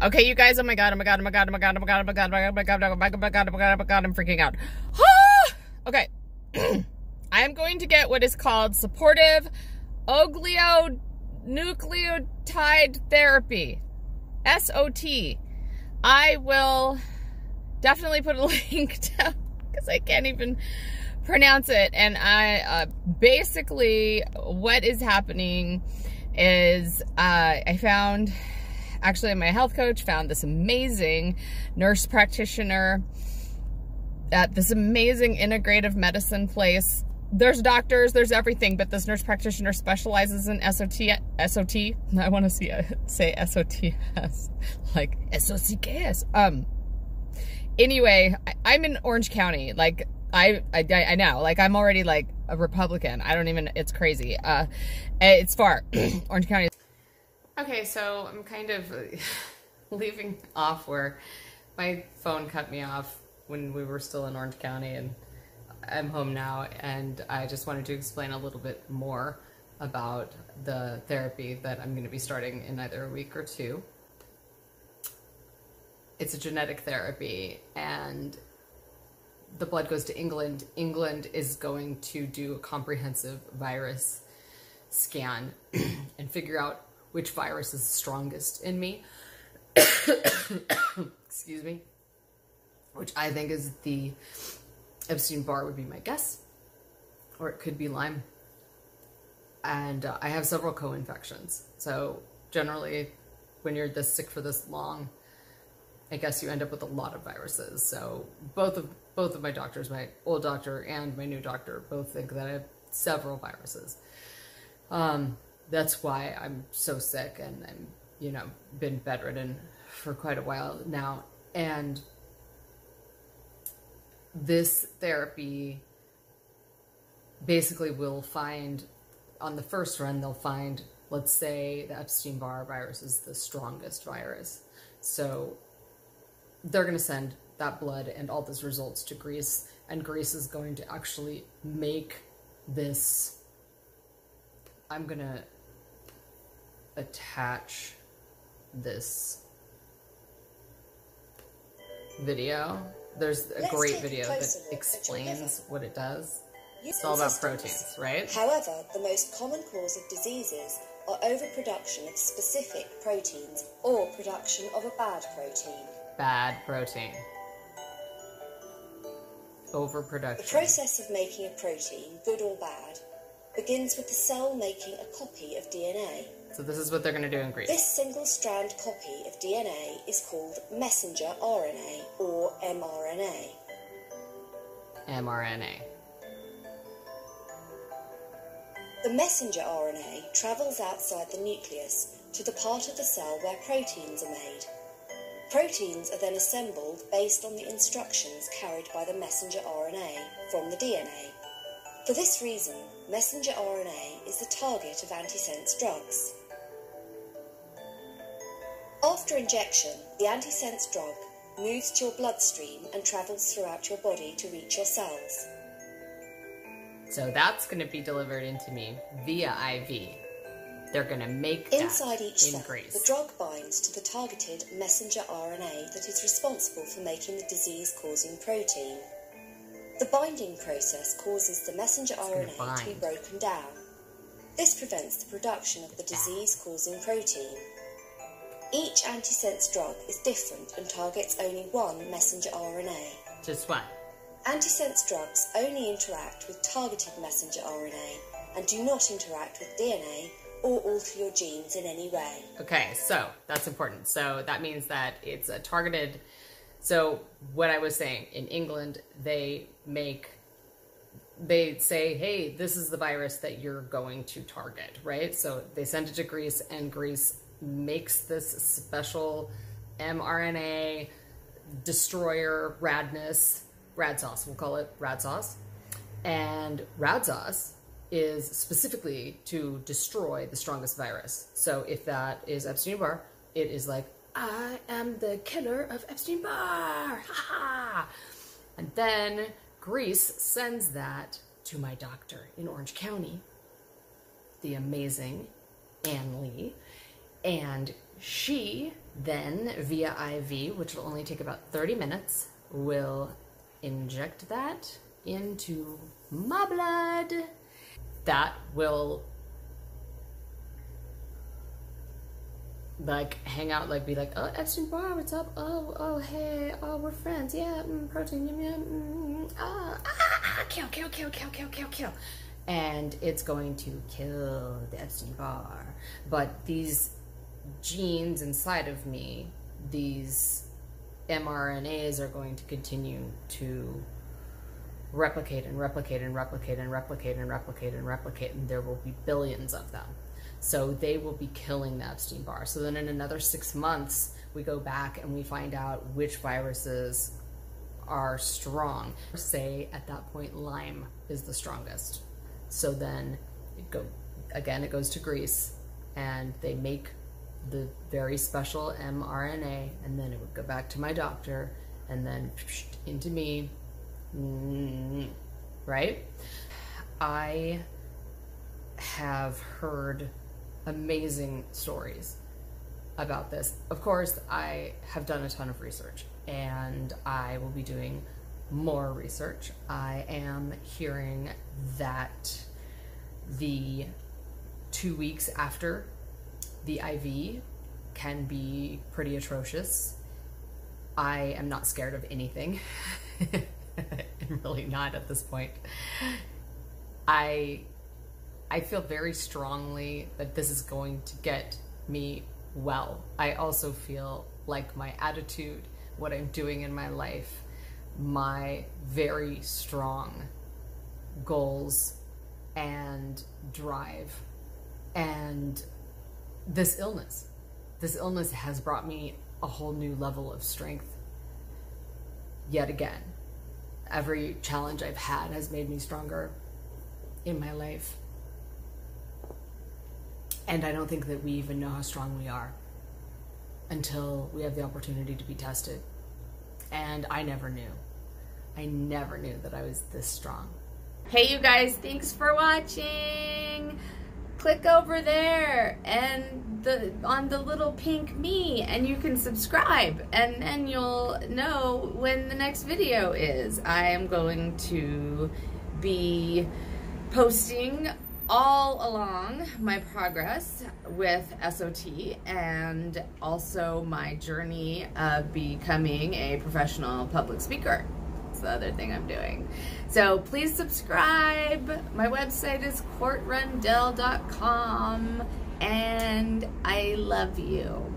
Okay, you guys. Oh my god. Oh my god. Oh my god. Oh my god. Oh my god. Oh my god. Oh my god. Oh my god. Oh my god. Oh my god. Oh my god. Oh. I'm freaking out. Ah! Okay. I am going to get what is called supportive nucleotide therapy. SOT. I will definitely put a link down because I can't even pronounce it. And I uh, basically, what is happening is uh, I found actually my health coach found this amazing nurse practitioner at this amazing integrative medicine place. There's doctors, there's everything, but this nurse practitioner specializes in SOT. SOT. I want to see say SOTS, like SOCKS. Um. Anyway, I, am in Orange County. Like I, I, I know. Like I'm already like a Republican. I don't even. It's crazy. Uh, it's far. Orange County. Okay, so I'm kind of leaving off where my phone cut me off when we were still in Orange County, and I'm home now. And I just wanted to explain a little bit more about the therapy that I'm going to be starting in either a week or two. It's a genetic therapy, and the blood goes to England. England is going to do a comprehensive virus scan and figure out which virus is strongest in me. Excuse me. Which I think is the Epstein-Barr would be my guess. Or it could be Lyme. And uh, I have several co-infections. So generally, when you're this sick for this long, I guess you end up with a lot of viruses. So both of both of my doctors, my old doctor and my new doctor, both think that I have several viruses. Um, that's why I'm so sick and I'm, you know, been bedridden for quite a while now. And this therapy basically will find, on the first run, they'll find, let's say the Epstein-Barr virus is the strongest virus. So they're going to send that blood and all those results to Greece, and Greece is going to actually make this. I'm going to attach this video. There's a Let's great video that explains what it does. It's all about proteins, right? However, the most common cause of diseases are overproduction of specific proteins or production of a bad protein. Bad protein. Overproduction. The process of making a protein, good or bad, begins with the cell making a copy of DNA. So this is what they're going to do in Greece. This single-strand copy of DNA is called messenger RNA or mRNA. mRNA. The messenger RNA travels outside the nucleus to the part of the cell where proteins are made. Proteins are then assembled based on the instructions carried by the messenger RNA from the DNA. For this reason, messenger RNA is the target of antisense drugs. After injection, the antisense drug moves to your bloodstream and travels throughout your body to reach your cells. So that's going to be delivered into me via IV. They're going to make Inside each in cell, Greece. the drug binds to the targeted messenger RNA that is responsible for making the disease-causing protein. The binding process causes the messenger RNA to be broken down. This prevents the production of the disease-causing protein. Each antisense drug is different and targets only one messenger RNA. Just what? Antisense drugs only interact with targeted messenger RNA and do not interact with DNA or alter your genes in any way. Okay, so that's important. So that means that it's a targeted. So what I was saying in England, they make, they say, hey, this is the virus that you're going to target, right? So they send it to Greece, and Greece makes this special mRNA destroyer radness, rad sauce, we'll call it rad sauce. And rad sauce is specifically to destroy the strongest virus. So if that is Epstein-Barr, it is like, I am the killer of Epstein-Barr, ha ha! And then Greece sends that to my doctor in Orange County, the amazing Ann Lee, and she then, via IV, which will only take about 30 minutes, will inject that into my blood. That will like hang out, like be like, oh Epstein Barr, what's up? Oh, oh hey, oh we're friends, yeah, mm, protein, yum mm, ah, ah, ah, kill, kill, kill, kill, kill, kill, kill, and it's going to kill the Epstein Barr. But these genes inside of me, these mRNAs are going to continue to replicate and replicate and replicate and replicate and replicate and replicate, and there will be billions of them. So they will be killing the Epstein Barr. So then in another six months, we go back and we find out which viruses are strong. Say at that point, Lyme is the strongest. So then it go again, it goes to Greece and they make the very special mRNA and then it would go back to my doctor and then into me, mm, right? I have heard amazing stories about this. Of course, I have done a ton of research and I will be doing more research. I am hearing that the two weeks after the IV can be pretty atrocious. I am not scared of anything. I'm really not at this point. I I feel very strongly that this is going to get me well. I also feel like my attitude, what I'm doing in my life, my very strong goals and drive and this illness. This illness has brought me a whole new level of strength yet again. Every challenge I've had has made me stronger in my life. And I don't think that we even know how strong we are until we have the opportunity to be tested. And I never knew. I never knew that I was this strong. Hey, you guys, thanks for watching. Click over there and the on the little pink me and you can subscribe and then you'll know when the next video is. I am going to be posting all along my progress with SOT and also my journey of becoming a professional public speaker. That's the other thing I'm doing. So please subscribe. My website is courtrundell.com and I love you.